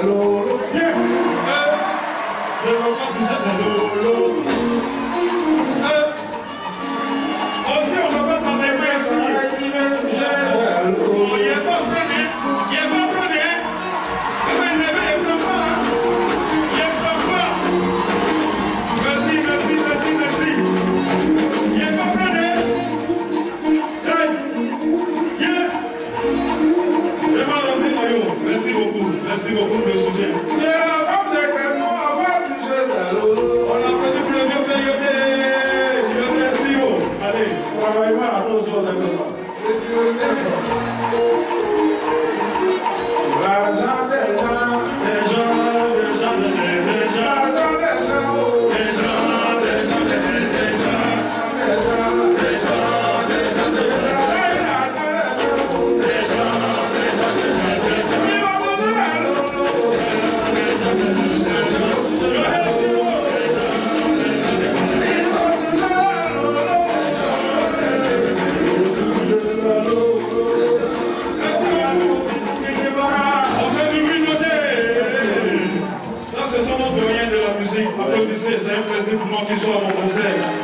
hello vocês aí, por exemplo, uma pessoa não consegue.